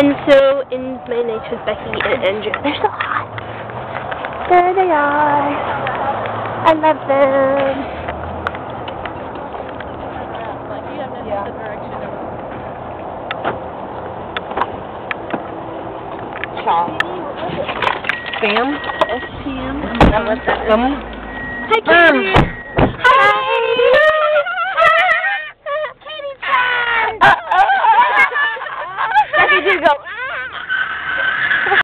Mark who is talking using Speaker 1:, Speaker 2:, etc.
Speaker 1: And so, in my nights with Becky and Andrea—they're so hot. There they are. I love them. Yeah. Chomp.
Speaker 2: Spam?
Speaker 1: SPM?
Speaker 2: I
Speaker 1: Hi, Katie. Hi. Hi. Katie's Chan. Uh-oh. 就这个